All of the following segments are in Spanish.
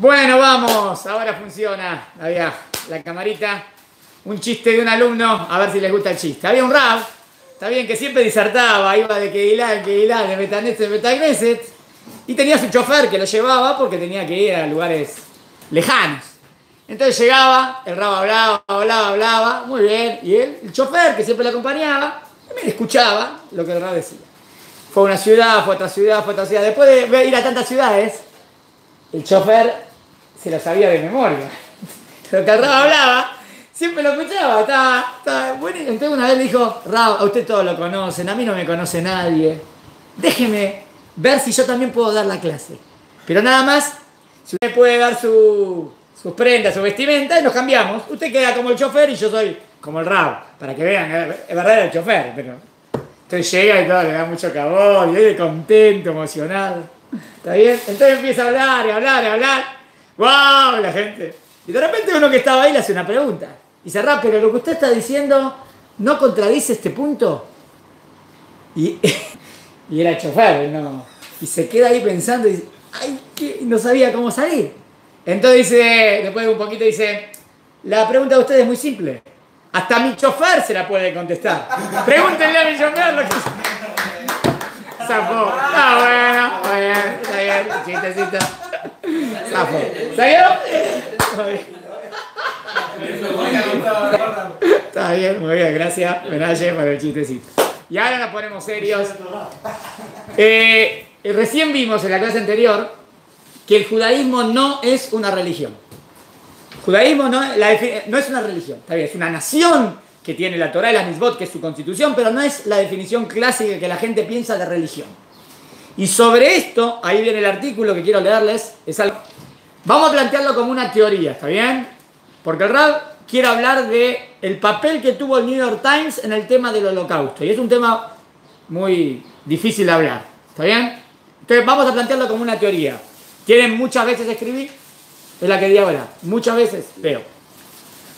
Bueno, vamos, ahora funciona. Había la camarita. Un chiste de un alumno, a ver si les gusta el chiste. Había un rab, está bien que siempre disertaba, iba de Keilah en Keilah, de Betaneset en Betagneset, y tenía su chofer que lo llevaba porque tenía que ir a lugares lejanos. Entonces llegaba, el rab hablaba, hablaba, hablaba, muy bien, y él, el chofer que siempre le acompañaba, también escuchaba lo que el rab decía. Fue a una ciudad, fue a otra ciudad, fue a otra ciudad. Después de ir a tantas ciudades, el chofer se lo sabía de memoria. Lo que el Rab hablaba, siempre lo escuchaba, estaba, estaba bueno. Entonces una vez le dijo, Rab, a usted todos lo conocen, a mí no me conoce nadie. Déjeme ver si yo también puedo dar la clase. Pero nada más, si usted puede dar su, sus prendas, su vestimenta, y nos cambiamos. Usted queda como el chofer y yo soy como el Rab, para que vean, es verdad el chofer, pero... Entonces llega y todo, le da mucho cabor, y viene contento, emocionado. ¿Está bien? Entonces empieza a hablar, y hablar, y hablar. ¡Wow! La gente. Y de repente uno que estaba ahí le hace una pregunta. Y dice, Rap, pero lo que usted está diciendo no contradice este punto. Y, y era el chofer, ¿no? Y se queda ahí pensando y dice, ¡ay! ¿qué? no sabía cómo salir. Entonces dice, después de un poquito dice, la pregunta de usted es muy simple. Hasta mi chofer se la puede contestar. Pregúntenle a mi chofer lo que... Está bueno, está bien, está bien, chistecito. Zafó. ¿Está bien? Muy bien, gracias, Menalle, por el chistecito. Y ahora nos ponemos serios. Eh, recién vimos en la clase anterior que el judaísmo no es una religión. Judaísmo no, la, no es una religión, está bien, es una nación que tiene la Torah y la Mitzvot, que es su constitución, pero no es la definición clásica que la gente piensa de religión. Y sobre esto, ahí viene el artículo que quiero leerles, es algo, vamos a plantearlo como una teoría, ¿está bien? Porque el Rab quiere hablar de el papel que tuvo el New York Times en el tema del holocausto, y es un tema muy difícil de hablar, ¿está bien? Entonces vamos a plantearlo como una teoría. ¿Quieren muchas veces escribir? Es la que di ahora. Muchas veces, veo.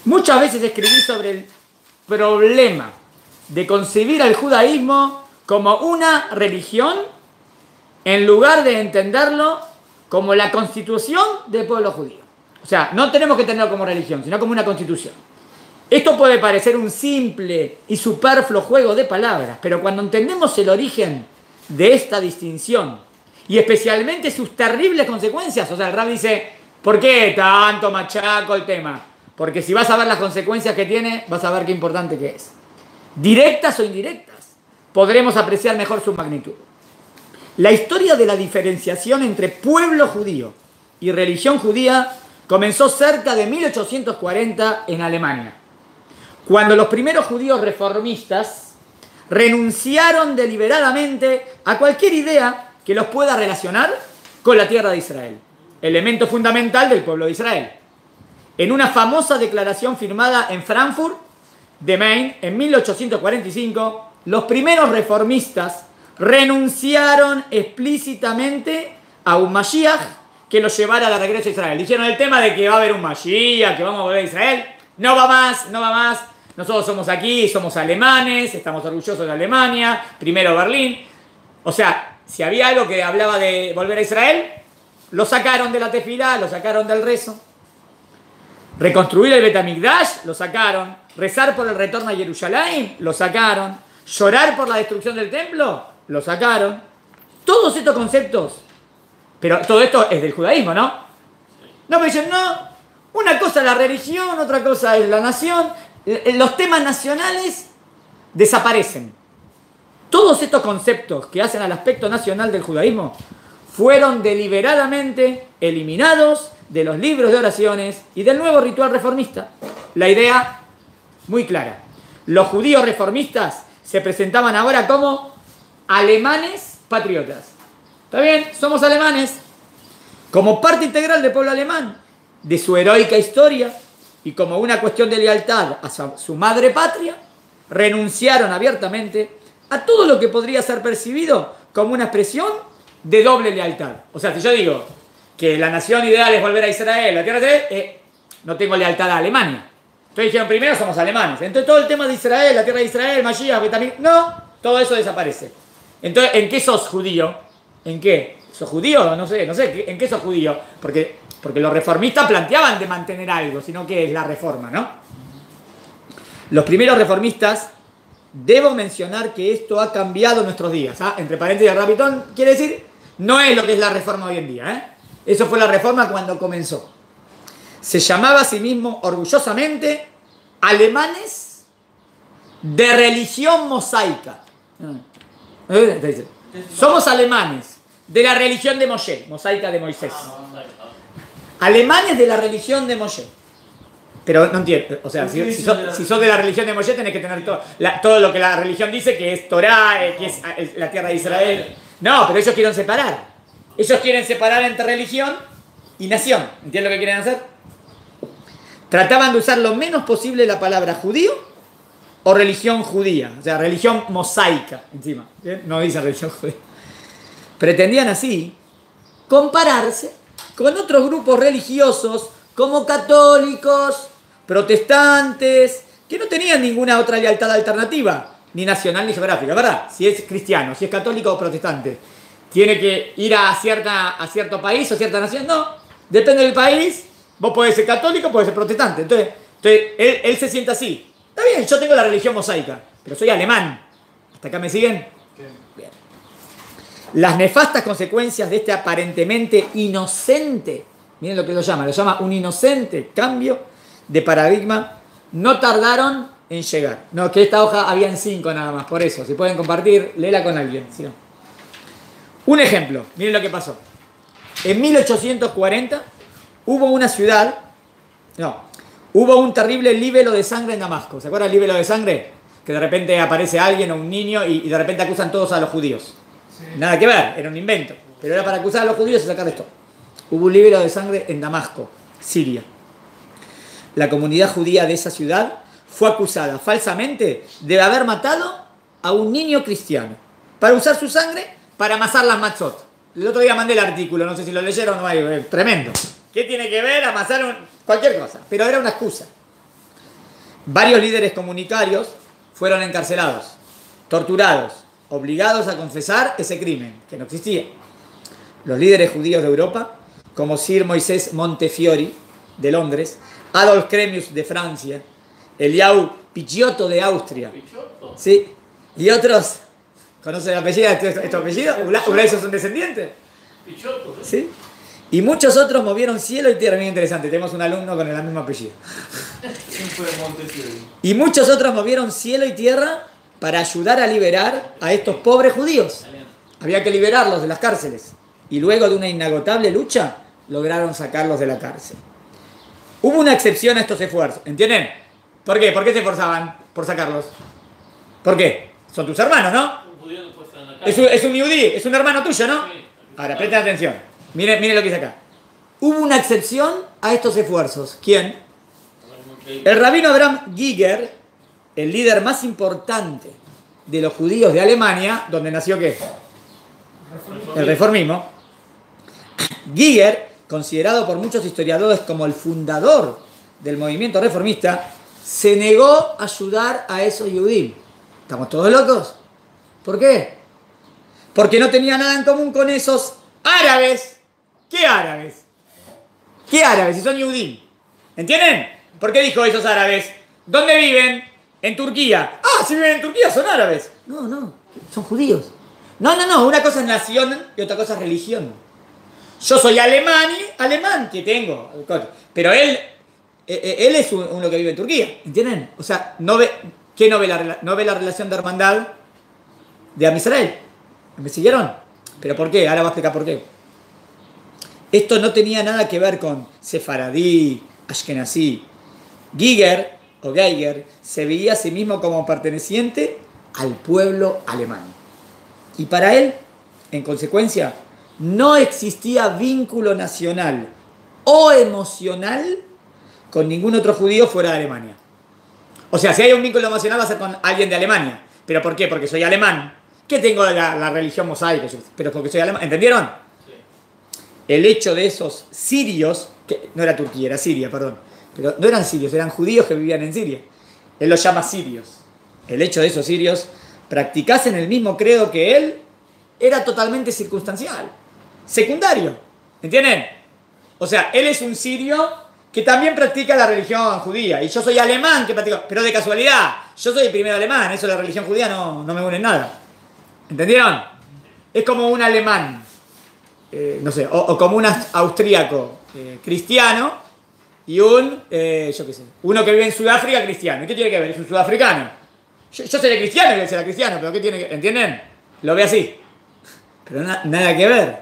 Muchas veces escribí sobre el problema de concebir al judaísmo como una religión en lugar de entenderlo como la constitución del pueblo judío. O sea, no tenemos que tenerlo como religión, sino como una constitución. Esto puede parecer un simple y superfluo juego de palabras, pero cuando entendemos el origen de esta distinción y especialmente sus terribles consecuencias, o sea, el Rab dice, ¿por qué tanto machaco el tema? Porque si vas a ver las consecuencias que tiene, vas a ver qué importante que es. Directas o indirectas, podremos apreciar mejor su magnitud. La historia de la diferenciación entre pueblo judío y religión judía comenzó cerca de 1840 en Alemania, cuando los primeros judíos reformistas renunciaron deliberadamente a cualquier idea que los pueda relacionar con la tierra de Israel, elemento fundamental del pueblo de Israel en una famosa declaración firmada en Frankfurt de Main en 1845, los primeros reformistas renunciaron explícitamente a un Mashiach que los llevara la regreso a Israel. Dijeron el tema de que va a haber un Mashiach, que vamos a volver a Israel. No va más, no va más. Nosotros somos aquí, somos alemanes, estamos orgullosos de Alemania, primero Berlín. O sea, si había algo que hablaba de volver a Israel, lo sacaron de la tefilá, lo sacaron del rezo. Reconstruir el Betamigdash, lo sacaron. Rezar por el retorno a Jerusalén, lo sacaron. Llorar por la destrucción del templo, lo sacaron. Todos estos conceptos, pero todo esto es del judaísmo, ¿no? No, me dicen, no, una cosa es la religión, otra cosa es la nación. Los temas nacionales desaparecen. Todos estos conceptos que hacen al aspecto nacional del judaísmo fueron deliberadamente eliminados de los libros de oraciones y del nuevo ritual reformista. La idea muy clara. Los judíos reformistas se presentaban ahora como alemanes patriotas. ¿Está bien? Somos alemanes. Como parte integral del pueblo alemán, de su heroica historia y como una cuestión de lealtad a su madre patria, renunciaron abiertamente a todo lo que podría ser percibido como una expresión de doble lealtad. O sea, si yo digo, que la nación ideal es volver a Israel, la tierra de eh, no tengo lealtad a Alemania. Entonces dijeron, primero somos alemanes. Entonces todo el tema de Israel, la tierra de Israel, Mashiach, no, todo eso desaparece. Entonces, ¿en qué sos judío? ¿En qué? ¿Sos judío? No sé, no sé, ¿en qué sos judío? Porque Porque los reformistas planteaban de mantener algo, sino que es la reforma, ¿no? Los primeros reformistas, debo mencionar que esto ha cambiado nuestros días. ¿ah? Entre paréntesis, rapitón, quiere decir, no es lo que es la reforma hoy en día. ¿eh? Eso fue la reforma cuando comenzó. Se llamaba a sí mismo orgullosamente alemanes de religión mosaica. Somos alemanes de la religión de Moshe, mosaica de Moisés. Alemanes de la religión de Moshe. Pero no entiendo, o sea, si, sos, de la religión de Moshe tenés que tener todo, todo lo que la religión dice, que es Torah, eh, que es la tierra de Israel. No, pero ellos quieren separar. Ellos quieren separar entre religión y nación. ¿Entiendes lo que quieren hacer? Trataban de usar lo menos posible la palabra judío o religión judía, o sea, religión mosaica, encima. No dice religión judía. Pretendían así compararse con otros grupos religiosos como católicos, protestantes, que no tenían ninguna otra lealtad alternativa, ni nacional ni geográfica, ¿verdad? Si es cristiano, si es católico o protestante, tiene que ir a, cierta, a cierto país o cierta nación, no, depende del país, vos podés ser católico, podés ser protestante, entonces, entonces él, él se siente así, está bien, yo tengo la religión mosaica, pero soy alemán, ¿hasta acá me siguen? Bien. Las nefastas consecuencias de este aparentemente inocente miren lo que lo llama, lo llama un inocente cambio de paradigma, no tardaron en llegar. No, que esta hoja había en cinco nada más, por eso, si pueden compartir, léela con alguien. Un ejemplo, miren lo que pasó. En 1840 hubo una ciudad, no, hubo un terrible libelo de sangre en Damasco. ¿Se acuerdan el libelo de sangre? Que de repente aparece alguien o un niño y, de repente acusan todos a los judíos. Nada que ver, era un invento. Pero era para acusar a los judíos y sacar esto hubo un libro de sangre en Damasco, Siria. La comunidad judía de esa ciudad fue acusada falsamente de haber matado a un niño cristiano para usar su sangre para amasar las matzot. El otro día mandé el artículo, no sé si lo leyeron o no, tremendo. ¿Qué tiene que ver amasar cualquier cosa? Pero era una excusa. Varios líderes comunitarios fueron encarcelados, torturados, obligados a confesar ese crimen, que no existía. Los líderes judíos de Europa como Sir Moisés Montefiori de Londres, Adolf Cremius de Francia, Eliau Picciotto de Austria. Sí, y otros. ¿Conocen el apellido de estos apellidos? ¿Esos son descendientes? Picciotto. Sí. Y muchos otros movieron cielo y tierra. Muy interesante, tenemos un alumno con el mismo apellido. y muchos otros movieron cielo y tierra para ayudar a liberar a estos pobres judíos. Había que liberarlos de las cárceles. Y luego de una inagotable lucha, lograron sacarlos de la cárcel. Hubo una excepción a estos esfuerzos, ¿entienden? ¿Por qué? ¿Por qué se esforzaban por sacarlos? ¿Por qué? Son tus hermanos, ¿no? Es un, es un es un hermano tuyo, ¿no? Ahora, presten atención. Miren, miren lo que dice acá. Hubo una excepción a estos esfuerzos. ¿Quién? El rabino Abraham Giger, el líder más importante de los judíos de Alemania, donde nació qué? El reformismo. Giger considerado por muchos historiadores como el fundador del movimiento reformista, se negó a ayudar a esos judíos. ¿Estamos todos locos? ¿Por qué? Porque no tenía nada en común con esos árabes. ¿Qué árabes? ¿Qué árabes? Si son judíos. ¿Entienden? ¿Por qué dijo esos árabes? ¿Dónde viven? En Turquía. Ah, si viven en Turquía son árabes. No, no, son judíos. No, no, no, una cosa es nación y otra cosa es religión. Yo soy alemán, alemán que tengo. Pero él, eh, eh, él es uno que vive en Turquía. ¿Entienden? O sea, no ve, ¿qué no ve la, no ve la relación de hermandad de Amisrael? ¿Me siguieron? ¿Pero por qué? Ahora voy a explicar por qué. Esto no tenía nada que ver con Sefaradí, Ashkenazi. Giger o Geiger se veía a sí mismo como perteneciente al pueblo alemán. Y para él, en consecuencia, no existía vínculo nacional o emocional con ningún otro judío fuera de Alemania. O sea, si hay un vínculo emocional va a ser con alguien de Alemania. ¿Pero por qué? Porque soy alemán. ¿Qué tengo la, la religión mosaica? Pero porque soy alemán. ¿Entendieron? El hecho de esos sirios, que no era Turquía, era Siria, perdón. Pero no eran sirios, eran judíos que vivían en Siria. Él los llama sirios. El hecho de esos sirios practicasen el mismo credo que él era totalmente circunstancial secundario. ¿Entienden? O sea, él es un sirio que también practica la religión judía. Y yo soy alemán que practico, pero de casualidad, yo soy el primer alemán, eso la religión judía no, no me une en nada. ¿Entendieron? Es como un alemán, eh, no sé, o, como un austríaco eh, cristiano y un, eh, yo qué sé, uno que vive en Sudáfrica cristiano. ¿Y qué tiene que ver? Es un sudafricano. Yo, seré cristiano y él será cristiano, pero ¿qué tiene que ¿Entienden? Lo ve así. Pero nada que ver.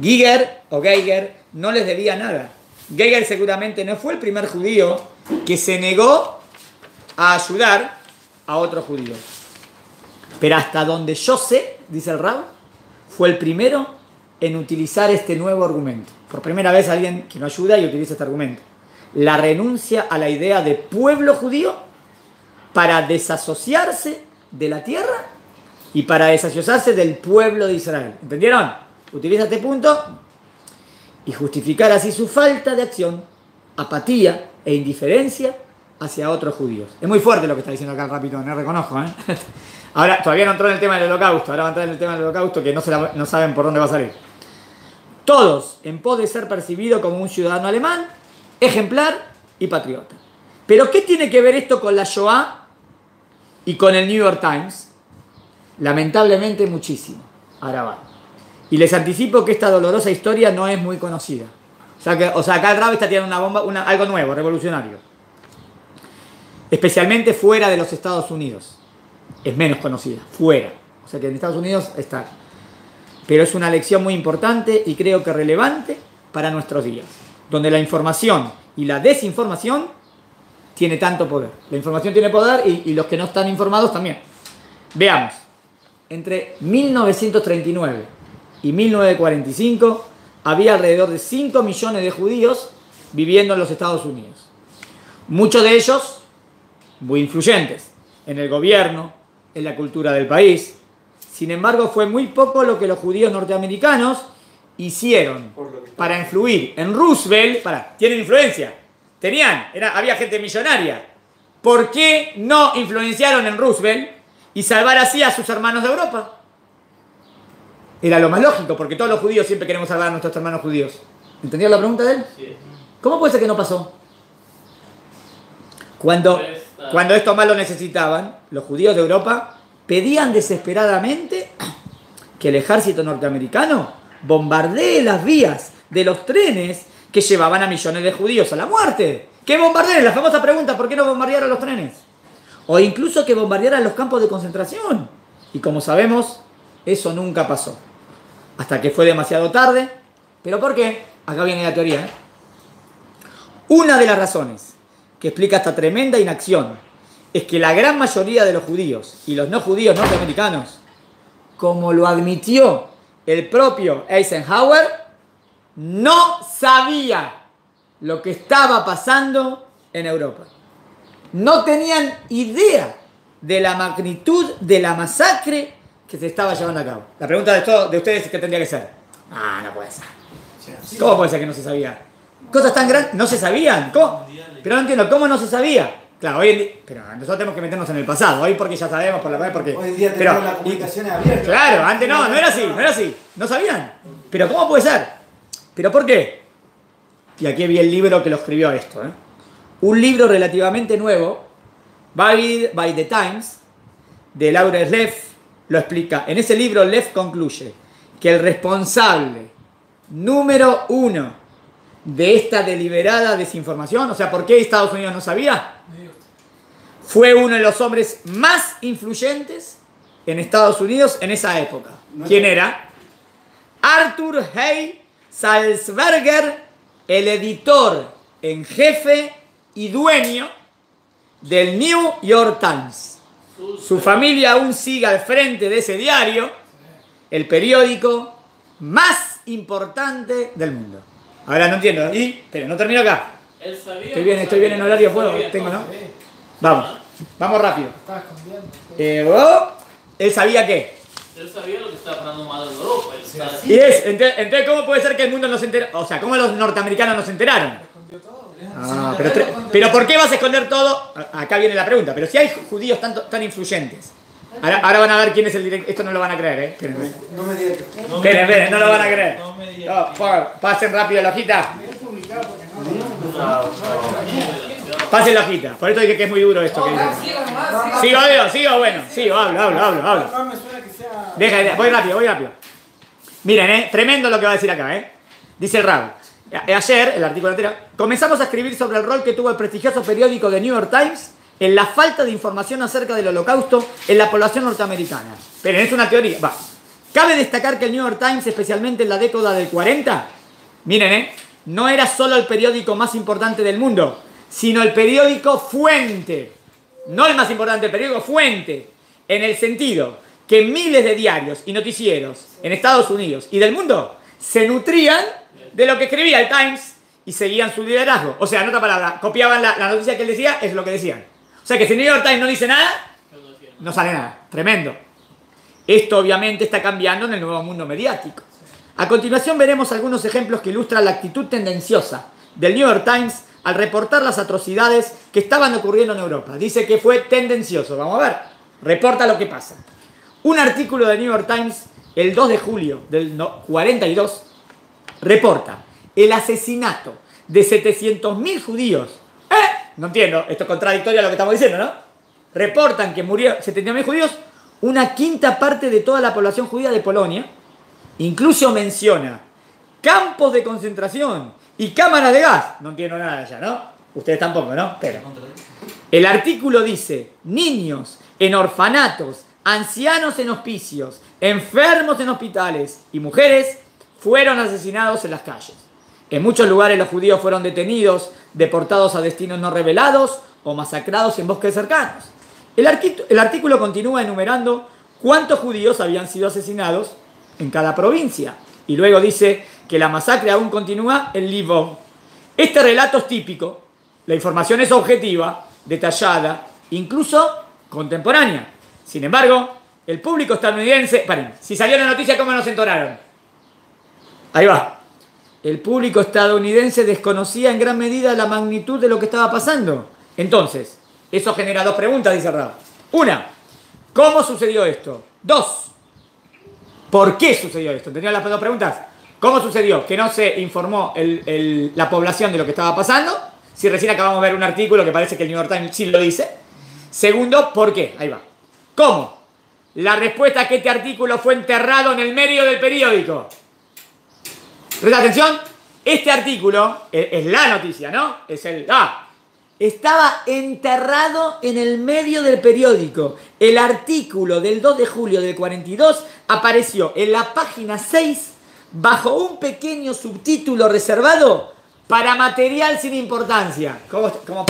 Giger o Geiger no les debía nada. Geiger seguramente no fue el primer judío que se negó a ayudar a otros judíos. Pero hasta donde yo sé, dice el Rab, fue el primero en utilizar este nuevo argumento. Por primera vez alguien que no ayuda y utiliza este argumento. La renuncia a la idea de pueblo judío para desasociarse de la tierra y para desasociarse del pueblo de Israel. ¿Entendieron? Utiliza este punto y justificar así su falta de acción, apatía e indiferencia hacia otros judíos. Es muy fuerte lo que está diciendo acá el Rapitón, ¿eh? reconozco. ¿eh? Ahora, todavía no entró en el tema del holocausto, ahora va a entrar en el tema del holocausto que no, no saben por dónde va a salir. Todos en pos de ser percibido como un ciudadano alemán, ejemplar y patriota. Pero ¿qué tiene que ver esto con la Shoah y con el New York Times? Lamentablemente muchísimo. Ahora va. Y les anticipo que esta dolorosa historia no es muy conocida. O sea, que, o sea acá el Rab está tirando una bomba, algo nuevo, revolucionario. Especialmente fuera de los Estados Unidos. Es menos conocida, fuera. O sea que en Estados Unidos está. Pero es una lección muy importante y creo que relevante para nuestros días. Donde la información y la desinformación tiene tanto poder. La información tiene poder y, y los que no están informados también. Veamos. Entre 1939 y 1945 había alrededor de 5 millones de judíos viviendo en los Estados Unidos. Muchos de ellos muy influyentes en el gobierno, en la cultura del país. Sin embargo, fue muy poco lo que los judíos norteamericanos hicieron para influir en Roosevelt. Para, tienen influencia. Tenían, era, había gente millonaria. ¿Por qué no influenciaron en Roosevelt y salvar así a sus hermanos de Europa? Era lo más lógico, porque todos los judíos siempre queremos salvar a nuestros hermanos judíos. ¿Entendieron la pregunta de él? ¿Cómo puede ser que no pasó? Cuando, cuando esto más lo necesitaban, los judíos de Europa pedían desesperadamente que el ejército norteamericano bombardee las vías de los trenes que llevaban a millones de judíos a la muerte. ¿Qué bombardeen? La famosa pregunta, ¿por qué no bombardearon los trenes? O incluso que bombardearan los campos de concentración. Y como sabemos, eso nunca pasó hasta que fue demasiado tarde. ¿Pero por qué? Acá viene la teoría. ¿eh? Una de las razones que explica esta tremenda inacción es que la gran mayoría de los judíos y los no judíos norteamericanos, como lo admitió el propio Eisenhower, no sabía lo que estaba pasando en Europa. No tenían idea de la magnitud de la masacre que se estaba llevando a cabo. La pregunta de, todo, de ustedes es qué tendría que ser. Ah, no puede ser. ¿Cómo puede ser que no se sabía? Cosas tan grandes, no se sabían. ¿Cómo? Pero no entiendo, ¿cómo no se sabía? Claro, hoy pero nosotros tenemos que meternos en el pasado, hoy porque ya sabemos, por la vez porque... Hoy día tenemos pero, la comunicación abierta. Claro, antes no, no era así, no era así, no sabían. Pero ¿cómo puede ser? ¿Pero por qué? Y aquí vi el libro que lo escribió esto. ¿eh? Un libro relativamente nuevo, by, by the Times, de Laura Sleff, lo explica. En ese libro, Lev concluye que el responsable número uno de esta deliberada desinformación, o sea, ¿por qué Estados Unidos no sabía? Fue uno de los hombres más influyentes en Estados Unidos en esa época. ¿Quién era? Arthur Hay Salzberger, el editor en jefe y dueño del New York Times. Su familia aún sigue al frente de ese diario, el periódico más importante del mundo. Ahora no entiendo, ¿y? Pero no termino acá. Estoy bien, estoy bien en horario, puedo, tengo, ¿no? Vamos, vamos rápido. Eh, oh, él sabía qué. Él sabía lo que estaba pasando mal en Europa. Y es, entonces, ¿cómo puede ser que el mundo no se enteró? O sea, ¿cómo los norteamericanos no se enteraron? Ah, pero, pero ¿por qué vas a esconder todo? Acá viene la pregunta. Pero si hay judíos tan, tan influyentes Ahora, ahora van a ver quién es el director. Esto no lo van a creer, ¿eh? Espérenme. No me digas. No Esperen, no lo van a creer. No me digas. No, por- pasen rápido la hojita. Pasen la hojita. Por esto dije que es muy duro esto que. Sigo, digo, sigo, bueno. Sigo, hablo, hablo, hablo, hablo. Deja, deja, voy rápido, voy rápido. Miren, eh, tremendo lo que va a decir acá, ¿eh? Dice el. A- Ayer, el artículo anterior, comenzamos a escribir sobre el rol que tuvo el prestigioso periódico The New York Times en la falta de información acerca del holocausto en la población norteamericana. Pero es una teoría. Va. Cabe destacar que el New York Times, especialmente en la década del 40, miren, ¿eh? no era solo el periódico más importante del mundo, sino el periódico fuente. No el más importante, el periódico fuente. En el sentido que miles de diarios y noticieros en Estados Unidos y del mundo se nutrían de lo que escribía el Times y seguían su liderazgo. O sea, en otra palabra, copiaban la, la noticia que él decía, es lo que decían. O sea que si el New York Times no dice nada, no sale nada. Tremendo. Esto obviamente está cambiando en el nuevo mundo mediático. A continuación veremos algunos ejemplos que ilustran la actitud tendenciosa del New York Times al reportar las atrocidades que estaban ocurriendo en Europa. Dice que fue tendencioso. Vamos a ver. Reporta lo que pasa. Un artículo del New York Times el 2 de julio del no- 42 reporta el asesinato de 700.000 judíos. No entiendo, esto es contradictorio a lo que estamos diciendo, ¿no? Reportan que murieron 70.000 judíos, una quinta parte de toda la población judía de Polonia. Incluso menciona campos de concentración y cámaras de gas. No entiendo nada ya, ¿no? Ustedes tampoco, ¿no? Pero el artículo dice, niños en orfanatos, ancianos en hospicios, enfermos en hospitales y mujeres fueron asesinados en las calles. En muchos lugares los judíos fueron detenidos, deportados a destinos no revelados o masacrados en bosques cercanos. El, artículo continúa enumerando cuántos judíos habían sido asesinados en cada provincia. Y luego dice que la masacre aún continúa en Lvov. Este relato es típico, la información es objetiva, detallada, incluso contemporánea. Sin embargo, el público estadounidense... Si salió la noticia, ¿cómo nos entonaron? Ahí va. El público estadounidense desconocía en gran medida la magnitud de lo que estaba pasando. Entonces, eso genera dos preguntas, dice Rab. Una, ¿cómo sucedió esto? Dos, ¿por qué sucedió esto? ¿Entendieron las dos preguntas? ¿Cómo sucedió que no se informó el- la población de lo que estaba pasando? Si recién acabamos de ver un artículo que parece que el New York Times sí lo dice. Segundo, ¿por qué? Ahí va. ¿Cómo? La respuesta es que este artículo fue enterrado en el medio del periódico. Presta atención, este artículo es, es la noticia, ¿no? Es el... Ah, estaba enterrado en el medio del periódico. El artículo del 2 de julio del 42 apareció en la página 6 bajo un pequeño subtítulo reservado para material sin importancia. ¿Cómo, cómo,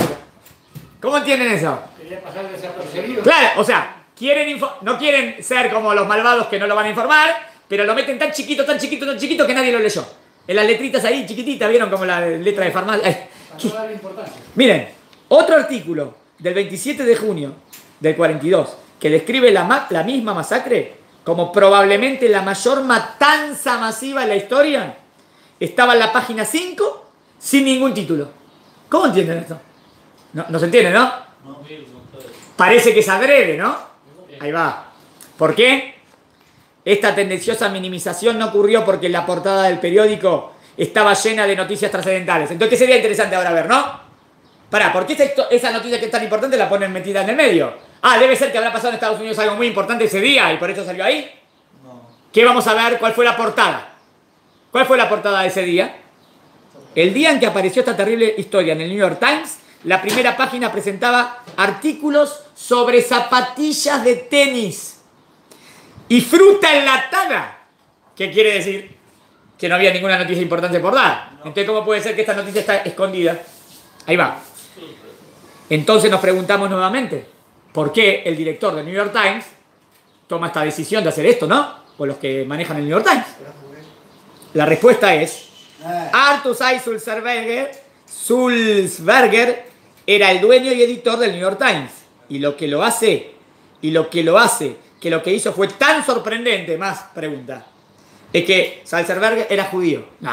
cómo entienden eso? Quería pasar desapercibido. Claro, o sea, quieren no quieren ser como los malvados que no lo van a informar, pero lo meten tan chiquito, tan chiquito, tan chiquito que nadie lo leyó. En las letritas ahí, chiquititas, ¿vieron como la letra de farmacia? Para no darle importancia. Miren, otro artículo del 27 de junio del 42 que describe la, ma- la misma masacre como probablemente la mayor matanza masiva en la historia, estaba en la página 5 sin ningún título. ¿Cómo entienden esto? No, no se entiende, ¿no? Parece que es adrede, ¿no? Ahí va. ¿Por qué? Esta tendenciosa minimización no ocurrió porque la portada del periódico estaba llena de noticias trascendentales. Entonces, ¿qué sería interesante ahora ver, no? Pará, ¿por qué esa, noticia que es tan importante la ponen metida en el medio? Ah, debe ser que habrá pasado en Estados Unidos algo muy importante ese día y por eso salió ahí. ¿Qué vamos a ver? ¿Cuál fue la portada? ¿Cuál fue la portada de ese día? El día en que apareció esta terrible historia en el New York Times, la primera página presentaba artículos sobre zapatillas de tenis y fruta enlatada. ¿Qué quiere decir? Que no había ninguna noticia importante por dar. Entonces, ¿cómo puede ser que esta noticia está escondida? Ahí va. Entonces nos preguntamos nuevamente, ¿por qué el director del New York Times toma esta decisión de hacer esto, no? O los que manejan el New York Times. La respuesta es, Arthur Say Sulzberger, Sulzberger era el dueño y editor del New York Times. Y lo que lo hace, y lo que lo hace, que lo que hizo fue tan sorprendente, más pregunta, es que Salzberger era judío. No,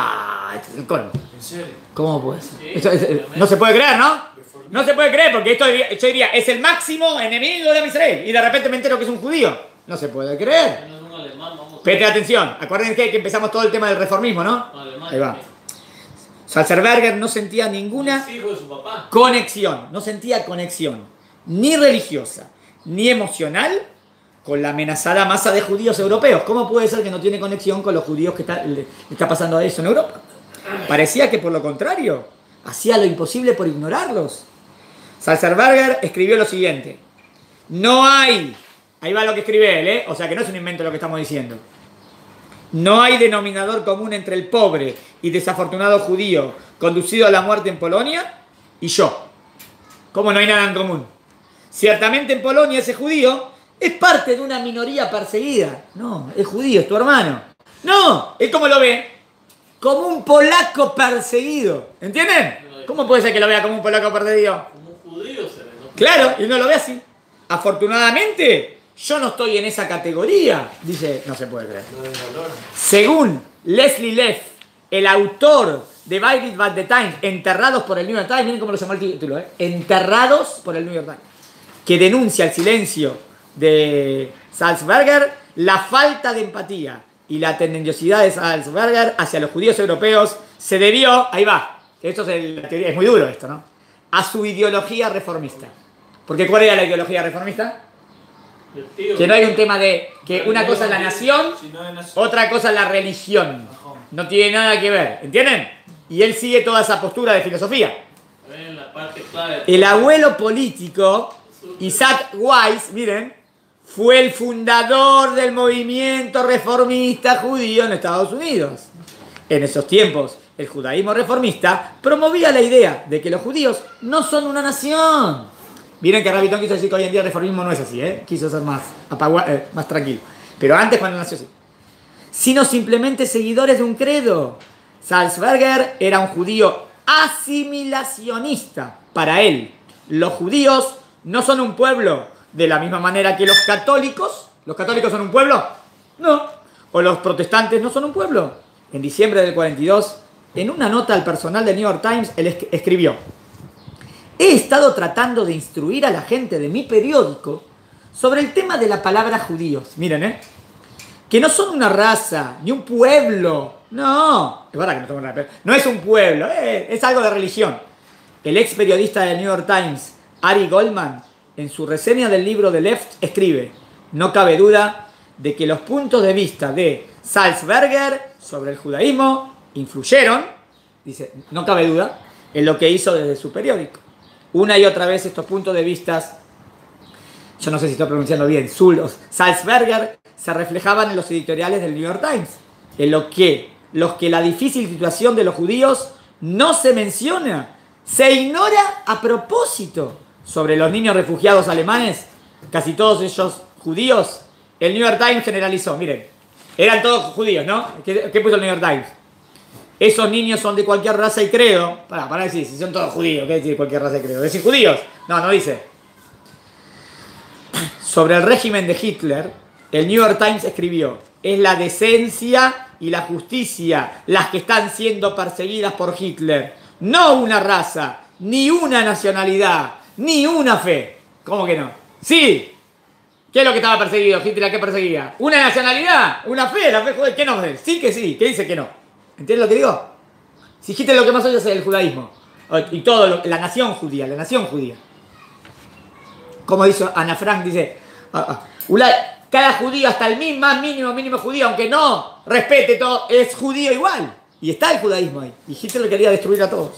este es el colmo. ¿En serio? ¿Cómo puede ser? Sí, Esto es- obviamente. no se puede creer, ¿no? No se puede creer porque esto diría- yo diría, es el máximo enemigo de Israel y de repente me entero que es un judío. No se puede creer. No es un alemán, vamos. Preste atención, acuérdense que, que empezamos todo el tema del reformismo, ¿no? Un alemán. Ahí va. Salzberger no sentía ninguna conexión, no sentía conexión, ni religiosa, ni emocional, con la amenazada masa de judíos europeos. ¿Cómo puede ser que no tiene conexión con los judíos que está, le está pasando a eso en Europa? Parecía que por lo contrario, hacía lo imposible por ignorarlos. Salzberger escribió lo siguiente, no hay, ahí va lo que escribe él, ¿eh? o sea que no es un invento lo que estamos diciendo, no hay denominador común entre el pobre y desafortunado judío conducido a la muerte en Polonia y yo. ¿Cómo no hay nada en común? Ciertamente en Polonia ese judío es parte de una minoría perseguida. No, es judío, es tu hermano. No, él como lo ve, como un polaco perseguido. ¿Entienden? ¿Cómo puede ser que lo vea como un polaco perseguido? Como un judío se ve. Claro, y no lo ve así. Afortunadamente, yo no estoy en esa categoría. Dice, no se puede creer. Según Leslie Leff, el autor de Bible by the Times, enterrados por el New York Times, miren cómo lo llamó el título, ¿eh? enterrados por el New York Times, que denuncia el silencio de Salzberger, la falta de empatía y la tendenciosidad de Salzberger hacia los judíos europeos se debió, ahí va, esto es, el- es muy duro esto, ¿no? A su ideología reformista. Porque ¿cuál era la ideología reformista? Que no hay un tema de que una cosa es la nación otra cosa es la religión. No tiene nada que ver, ¿entienden? Y él sigue toda esa postura de filosofía. El abuelo político, Isaac Weiss, miren, fue el fundador del movimiento reformista judío en Estados Unidos. En esos tiempos, el judaísmo reformista promovía la idea de que los judíos no son una nación. Miren que Rabitón quiso decir que hoy en día el reformismo no es así, ¿eh? quiso ser más, eh, más tranquilo. Pero antes cuando nació así. Sino simplemente seguidores de un credo. Salzberger era un judío asimilacionista. Para él, los judíos no son un pueblo de la misma manera que los católicos. ¿Los católicos son un pueblo? No. O los protestantes no son un pueblo. En diciembre del 42, en una nota al personal del New York Times, él es- escribió, he estado tratando de instruir a la gente de mi periódico sobre el tema de la palabra judíos. Miren, ¿eh? Que no son una raza, ni un pueblo. No, es verdad que no una No es un pueblo, eh, es algo de religión. El ex periodista del New York Times, Ari Goldman, en su reseña del libro de Left, escribe, no cabe duda de que los puntos de vista de Salzberger sobre el judaísmo influyeron, dice, no cabe duda, en lo que hizo desde su periódico. Una y otra vez estos puntos de vista, yo no sé si estoy pronunciando bien, Zulos, Salzberger, se reflejaban en los editoriales del New York Times, en lo que, los que la difícil situación de los judíos no se menciona, se ignora a propósito sobre los niños refugiados alemanes, casi todos ellos judíos. El New York Times generalizó, miren, eran todos judíos, ¿no? ¿Qué, puso el New York Times? Esos niños son de cualquier raza y credo. Para, para decir, si son todos judíos, ¿qué decir cualquier raza y credo? ¿Decir judíos? No, no dice. Sobre el régimen de Hitler, el New York Times escribió, es la decencia y la justicia las que están siendo perseguidas por Hitler. No una raza, ni una nacionalidad, ni una fe. ¿Cómo que no? Sí. ¿Qué es lo que estaba perseguido? Hitler, ¿qué perseguía? ¿Una nacionalidad? ¿Una fe? ¿La fe judía? ¿Qué no? Sí que sí. ¿Qué dice que no? ¿Entiendes lo que digo? Si Hitler lo que más odia es el judaísmo. Y todo, lo- la nación judía, la nación judía. Como dice Ana Frank, dice, ah, ah, "Ula- cada judío, hasta el mi- más mínimo, mínimo judío, aunque no respete todo, es judío igual. Y está el judaísmo ahí. Y Hitler quería destruir a todos.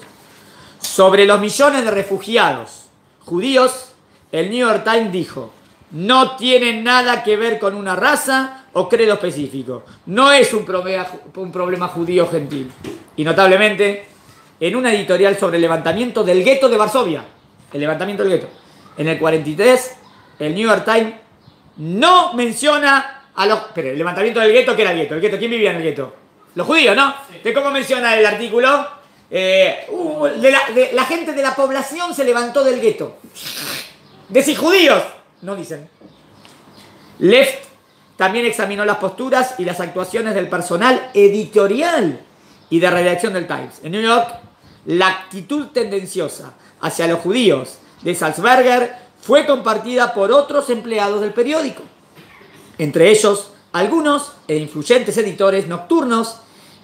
Sobre los millones de refugiados judíos, el New York Times dijo, no tiene nada que ver con una raza o credo específico. No es un problema, un problema judío gentil. Y notablemente, en una editorial sobre el levantamiento del gueto de Varsovia, el levantamiento del gueto, en el 43, el New York Times no menciona a los... Pero el levantamiento del gueto, ¿qué era el gueto? ¿El gueto? ¿Quién vivía en el gueto? Los judíos, ¿no? ¿De cómo menciona el artículo? Eh, la, la gente de la población se levantó del gueto. Decir judíos, no dicen. Left también examinó las posturas y las actuaciones del personal editorial y de redacción del Times. En New York, la actitud tendenciosa hacia los judíos de Salzberger fue compartida por otros empleados del periódico, entre ellos algunos e influyentes editores nocturnos,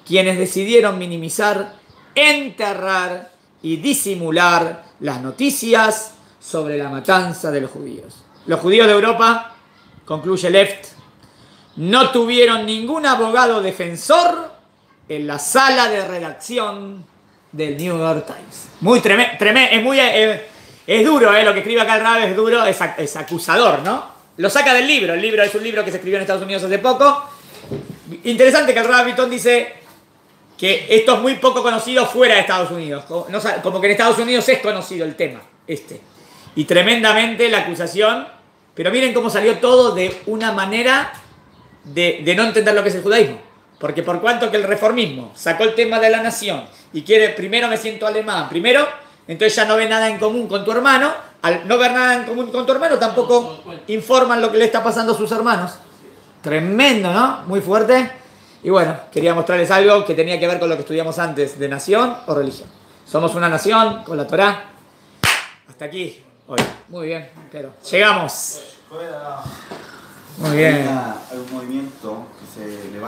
quienes decidieron minimizar, enterrar y disimular las noticias sobre la matanza de los judíos. Los judíos de Europa, concluye Left, no tuvieron ningún abogado defensor en la sala de redacción del New York Times. Muy tremendo, es muy eh, es duro, eh, lo que escribe acá el Rab es duro, es, ac- es acusador, ¿no? Lo saca del libro, el libro es un libro que se escribió en Estados Unidos hace poco. Interesante que el Rab Britton dice que esto es muy poco conocido fuera de Estados Unidos, como, que en Estados Unidos es conocido el tema, este. Y tremendamente la acusación, pero miren cómo salió todo de una manera de, de no entender lo que es el judaísmo. Porque por cuanto que el reformismo sacó el tema de la nación y quiere, primero me siento alemán, primero, entonces ya no ve nada en común con tu hermano, al no ver nada en común con tu hermano tampoco informan lo que le está pasando a sus hermanos. Tremendo, ¿no? Muy fuerte. Y bueno, quería mostrarles algo que tenía que ver con lo que estudiamos antes, de nación o religión. Somos una nación con la Torá. Hasta aquí hoy. Muy bien, pero llegamos. Muy bien. hay un movimiento que se levanta.